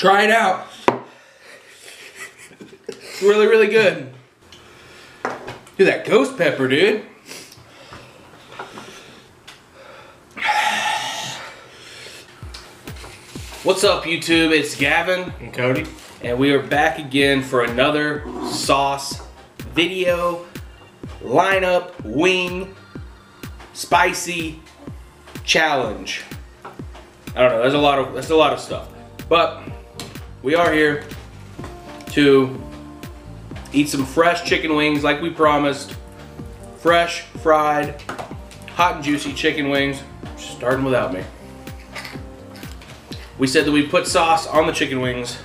Try it out. It's really, really good. Dude, that ghost pepper, dude. What's up, YouTube? It's Gavin And Cody? and we are back again for another sauce video lineup wing spicy challenge i don't know there's a lot of that's a lot of stuff but we are here to eat some fresh chicken wings like we promised fresh fried hot and juicy chicken wings starting without me we said that we put sauce on the chicken wings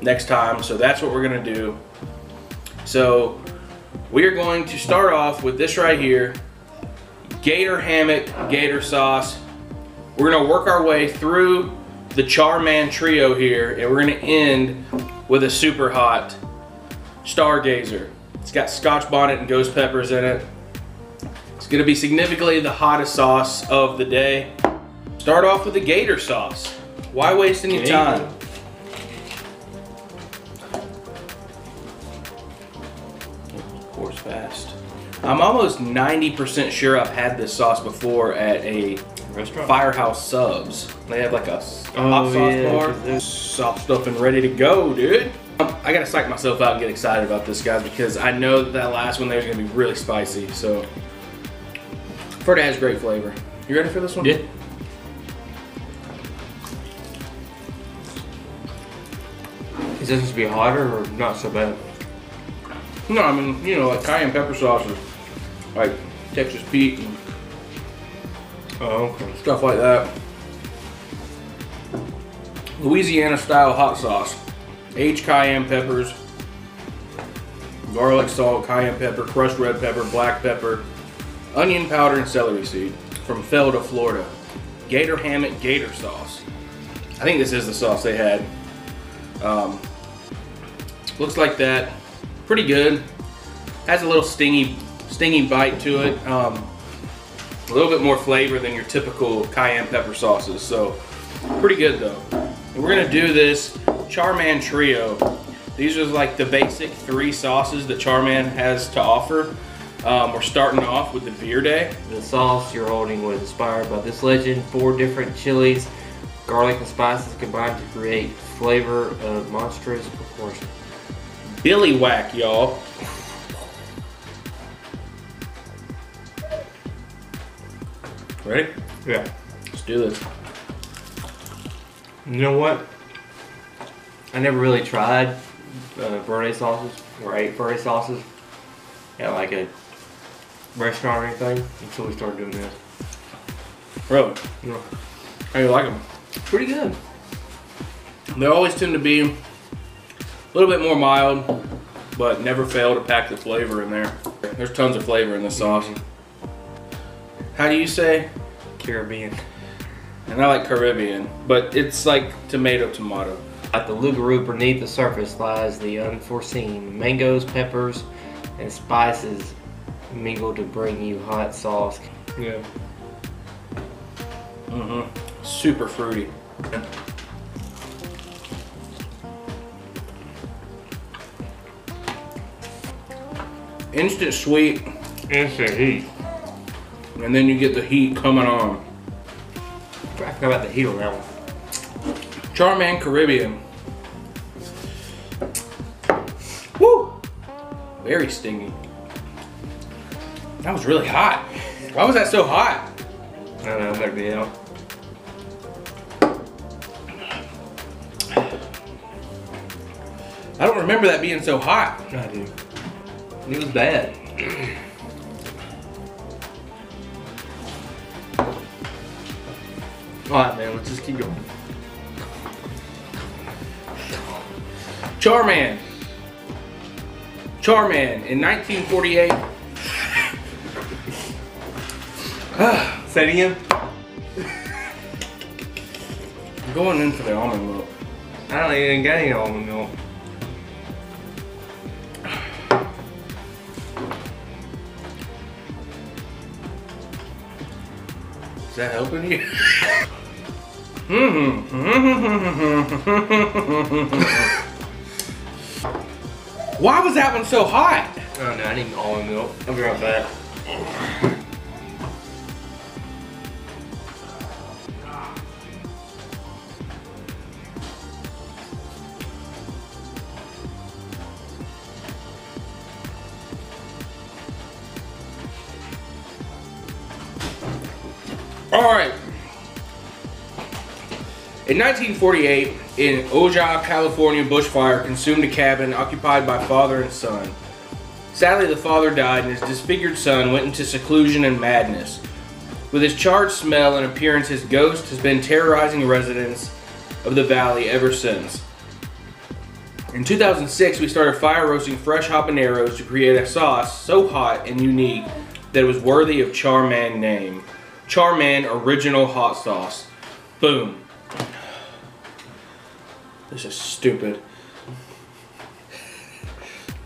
next time, so that's what we're gonna do. So we are going to start off with this right here, Gator Hammock Gator Sauce. We're gonna work our way through the Charman Trio here, and we're gonna end with a super hot Stargazer. It's got Scotch bonnet and ghost peppers in it. It's gonna be significantly the hottest sauce of the day. Start off with the Gator sauce. Why waste any Gator. time? Of course, fast. I'm almost 90% sure I've had this sauce before at a Restaurant? Firehouse Subs. They have like a s- Oh, hot sauce yeah, bar. 'cause there's- Soft stuff and ready to go, dude. I gotta psych myself out and get excited about this, guys, because I know that, that last one there is gonna be really spicy. So, Ferda has great flavor. You ready for this one? Yeah. Is this supposed to be hotter or not so bad? No, I mean, you know, like cayenne pepper sauce or like Texas Pete and Oh, okay. stuff like that. Louisiana style hot sauce. Aged cayenne peppers, garlic, salt, cayenne pepper, crushed red pepper, black pepper, onion powder, and celery seed from Felda, Florida. Gator Hammock Gator sauce. I think this is the sauce they had. Um, looks like that. Pretty good. Has a little stingy, stingy bite to it. Um, a little bit more flavor than your typical cayenne pepper sauces. So pretty good though. And we're gonna do this Charman Trio. These are like the basic three sauces that Charman has to offer. Um, we're starting off with the Verde. The sauce you're holding was inspired by this legend. Four different chilies, garlic and spices combined to create flavor of monstrous proportion. Billy Whack, y'all. Ready? Yeah. Let's do this. You know what? I never really tried uh, Verde sauces or ate Verde sauces at like a restaurant or anything until we started doing this. Really? Yeah. How you like them? Pretty good. They always tend to be a little bit more mild, but never fail to pack the flavor in there. There's tons of flavor in this sauce. How do you say? Caribbean. And I like Caribbean, but it's like tomato tomato. At the Lugaroo beneath the surface lies the unforeseen. Mangoes, peppers, and spices mingle to bring you hot sauce. Yeah. Mm-hmm. Super fruity. Instant sweet, Instant heat. And then you get the heat coming on. I forgot about the heat on that one. Charman Caribbean. Woo! Very stingy. That was really hot. Why was that so hot? I don't know, better be out. I don't remember that being so hot. I do. It was bad. Alright, man, let's just keep going. Charman. Charman in 1948. Say it again. I'm going in for the almond milk. I don't even get any almond milk. Is that helping you? Mm-hmm. Why was that one so hot? Oh no, I need almond milk. I'll be right back. All right. In 1948, an Ojai, California, bushfire consumed a cabin occupied by father and son. Sadly, the father died, and his disfigured son went into seclusion and madness. With his charred smell and appearance, his ghost has been terrorizing residents of the valley ever since. In 2006, we started fire roasting fresh habaneros to create a sauce so hot and unique that it was worthy of Charman name. Charman Original Hot Sauce. Boom. This is stupid.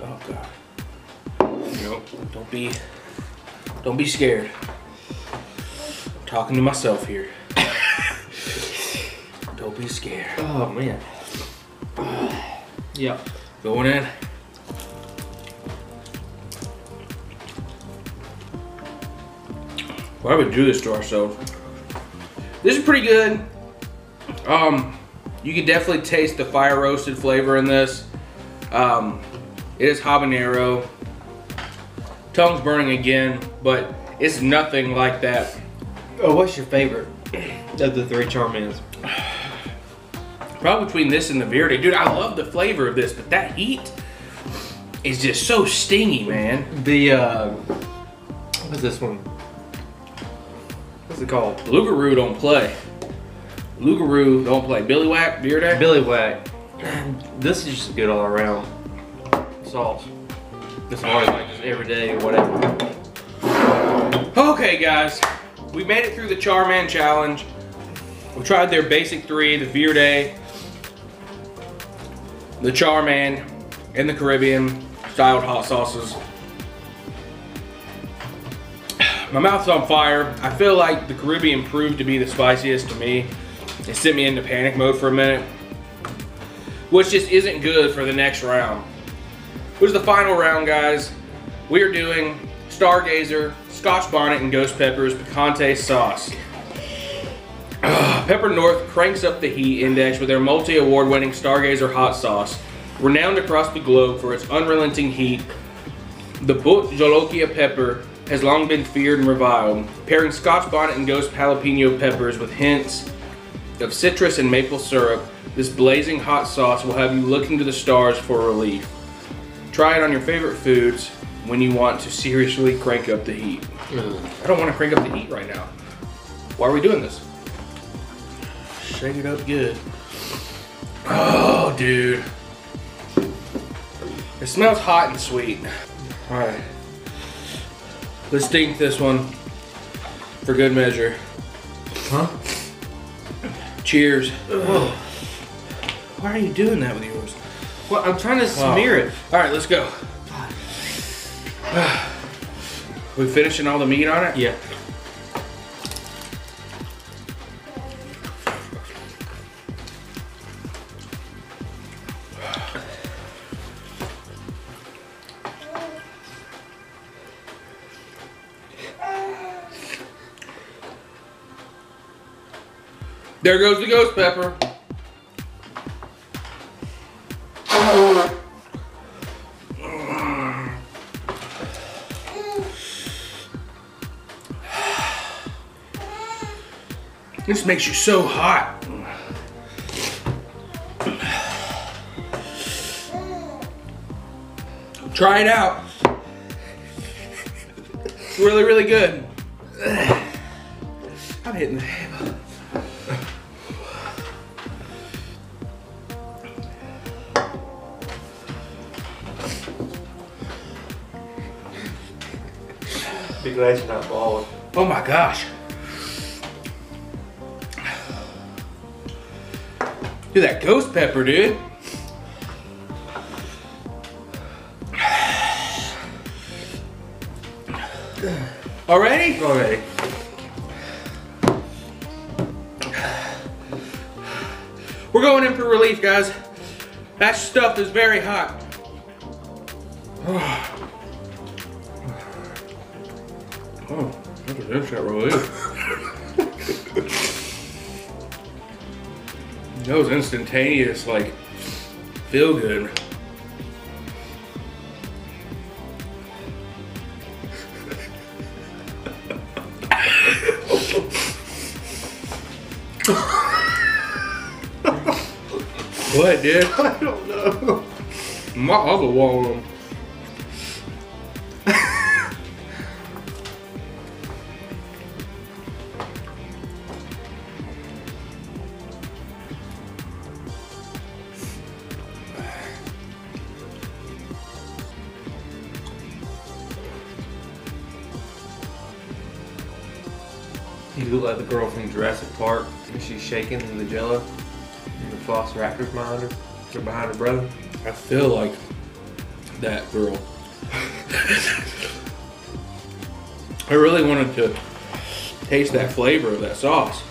Oh god. Nope. Don't be don't be scared. I'm talking to myself here. don't be scared. Oh man. yeah. Going in. Why would we do this to ourselves? This is pretty good. Um, you can definitely taste the fire roasted flavor in this. Um, it is habanero. Tongue's burning again, but it's nothing like that. Oh, what's your favorite of the three Charmans? Probably between this and the Verde. Dude, I love the flavor of this, but that heat is just so stingy, man. The uh, what's this one? What's it called? Lugaroo don't play. Lugaroo don't play. Billy Whack, Beer Day? Billy Whack. This is just good all around sauce. This is always like just every day or whatever. Okay, guys. We made it through the Charman Challenge. We tried their basic three, the Verde, the Charman, and the Caribbean styled hot sauces. My mouth's on fire. I feel like the Caribbean proved to be the spiciest to me. It sent me into panic mode for a minute. Which just isn't good for the next round. Which is the final round, guys. We are doing Stargazer, Scotch Bonnet, and Ghost Pepper's Picante Sauce. Pepper North cranks up the heat index with their multi award winning Stargazer hot sauce. Renowned across the globe for its unrelenting heat, the Bhut Jolokia pepper has long been feared and reviled. Pairing Scotch Bonnet and Ghost jalapeno peppers with hints of citrus and maple syrup, this blazing hot sauce will have you looking to the stars for relief. Try it on your favorite foods when you want to seriously crank up the heat. Mm. I don't want to crank up the heat right now. Why are we doing this? Shake it up good. Oh, dude. It smells hot and sweet. All right. Let's dink this one for good measure. Huh? Cheers. Why are you doing that with yours? Well, I'm trying to smear it. All right, let's go. We finishing all the meat on it? Yeah. There goes the ghost pepper. This makes you so hot. Try it out. It's really, really good. I'm hitting glad you're not balling. Oh my gosh. Dude, that ghost pepper, dude. Already? Already. We're going in for relief, guys. That stuff is very hot. Oh. Instant relief. that was instantaneous, like, feel good. what, dude? I don't know. My other one. You look like the girl from Jurassic Park, she's shaking in the jello. And the Velociraptor's behind her. They're behind her brother. I feel like that girl. I really wanted to taste that flavor of that sauce.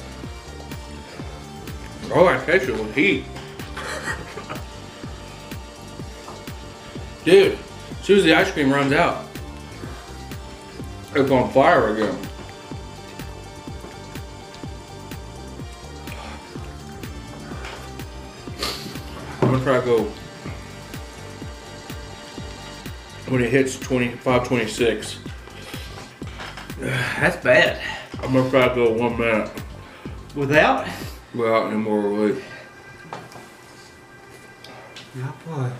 Oh, I tasted with heat. Dude, as soon as the ice cream runs out, it's on fire again. I'm gonna try to go when it hits 25, 26. That's bad. I'm gonna try to go one minute Without? without any more relief. Yeah, boy.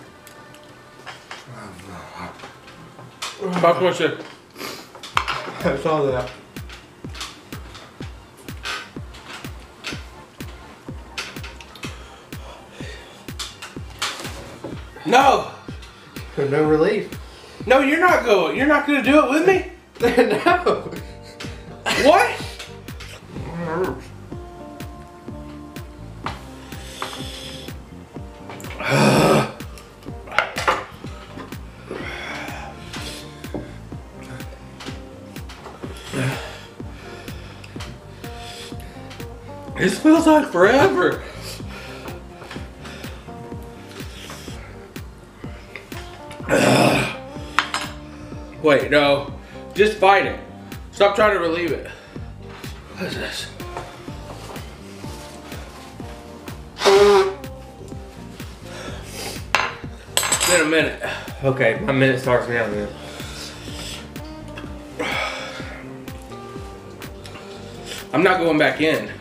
Five point six. I saw that. No, No relief. no, you're not going. You're not gonna do it with me. no. What? This feels like forever. Wait, no. Just fight it. Stop trying to relieve it. What is this? It's been a minute. Okay, my minute starts now then. I'm not going back in.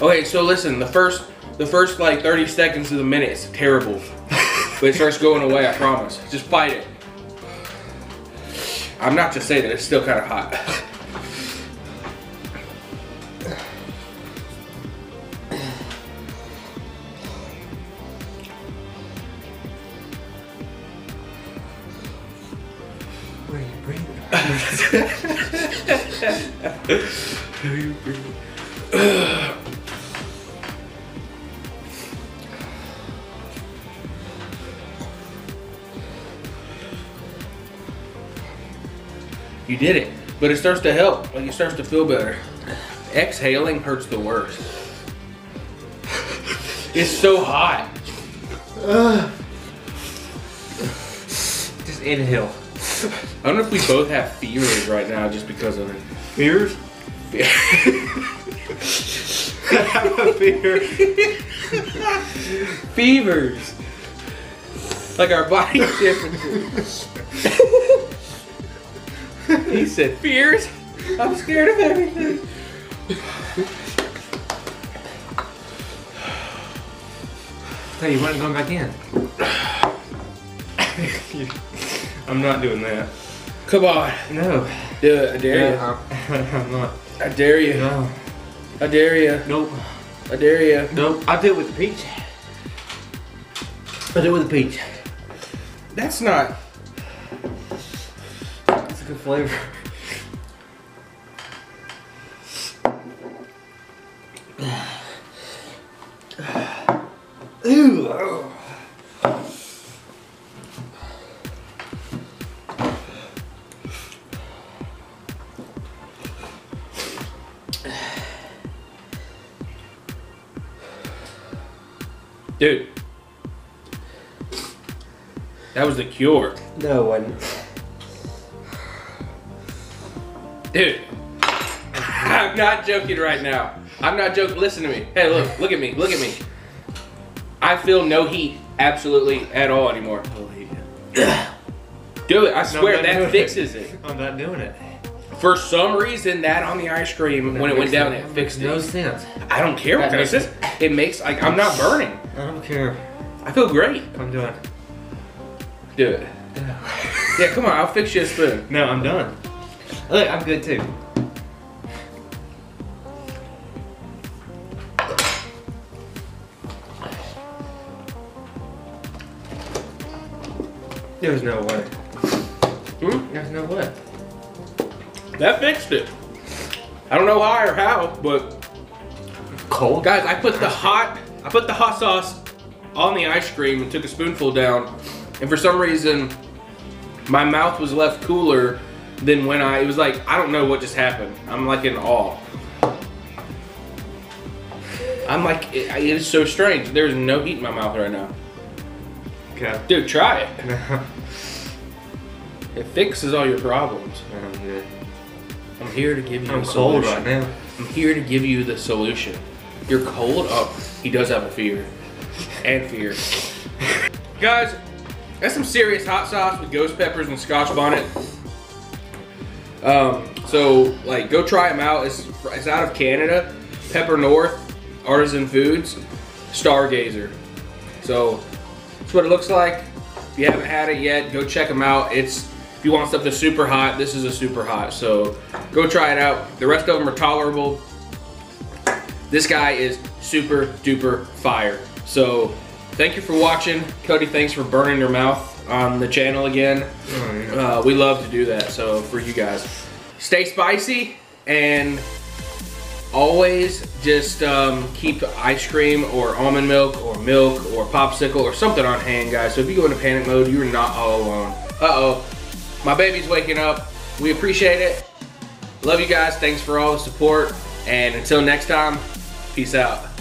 Okay, so listen, the first the first like 30 seconds of the minute is terrible. but it starts going away, I promise. Just fight it. I'm not just saying that it's still kind of hot. Where are you breathing? did it, but it starts to help. Like it starts to feel better. Exhaling hurts the worst. It's so hot. Just inhale. I don't know if we both have fevers right now just because of it. Fears? Fevers. Like our body temperatures. He said, fears? I'm scared of everything. Tell you what, I'm going back in. I'm not doing that. Come on. No. Do it. I dare Yeah, I'm, I'm not. I dare you. No. I dare you. Nope. I dare you. Nope. I do it with the peach. I do it with the peach. That's not. It's a good flavor. Dude. That was the cure. No, one. Dude. I'm not joking right now. I'm not joking. Listen to me. Hey, look. Look at me. Look at me. I feel no heat absolutely at all anymore. Do it. I swear not that fixes it. I'm not doing it. For some reason, that on the ice cream, when it went down, it fixed No it. sense. I don't care what That kind makes. It makes, like, I'm not burning. I don't care. I feel great. I'm done. Do it. Yeah, come on. I'll fix you a spoon. No, I'm done. Look, I'm good too. There's no way. Hmm? There's no way. That fixed it. I don't know why or how, but Cold? guys, I put the hot, I put the hot sauce on the ice cream and took a spoonful down, and for some reason, my mouth was left cooler than when I. It was like I don't know what just happened. I'm like in awe. I'm like it, it is so strange. There's no heat in my mouth right now, Okay. dude. Try it. It fixes all your problems. Oh, I'm good. I'm here to give you I'm a cold solution. right now. I'm here to give you the solution. You're cold? Oh, he does have a fear. And fear. Guys, that's some serious hot sauce with ghost peppers and scotch bonnet. Um, so, like, go try them out. It's, it's out of Canada. Pepper North, Artisan Foods, Stargazer. So, that's what it looks like. If you haven't had it yet, go check them out. It's if you want stuff that's super hot, this is a super hot. So go try it out. The rest of them are tolerable. This guy is super duper fire. So thank you for watching. Cody, thanks for burning your mouth on the channel again. Oh, yeah. Uh, we love to do that. So for you guys, stay spicy and always just um, keep ice cream or almond milk or milk or popsicle or something on hand, guys. So if you go into panic mode, you're not all alone. Uh-oh, my baby's waking up. We appreciate it. Love you guys. Thanks for all the support. And until next time, peace out.